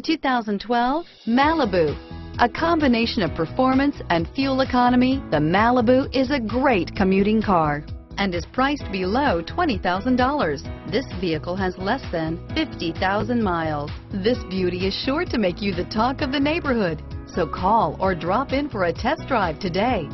2012 Malibu. A combination of performance and fuel economy, the Malibu is a great commuting car and is priced below $20,000. This vehicle has less than 50,000 miles. This beauty is sure to make you the talk of the neighborhood. So call or drop in for a test drive today.